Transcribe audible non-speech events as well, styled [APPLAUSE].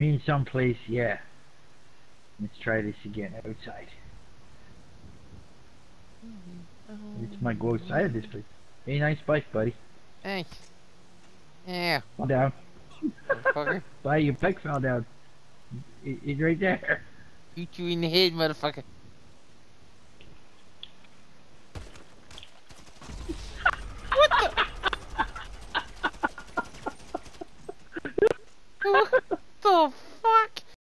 In some place, yeah. Let's try this again outside. Mm-hmm. It's my my go um, outside this place. Hey, nice bike, buddy. Thanks. Yeah, Fall down. motherfucker. [LAUGHS] Your peg fell down. It, it's right there. Shoot you in the head, motherfucker.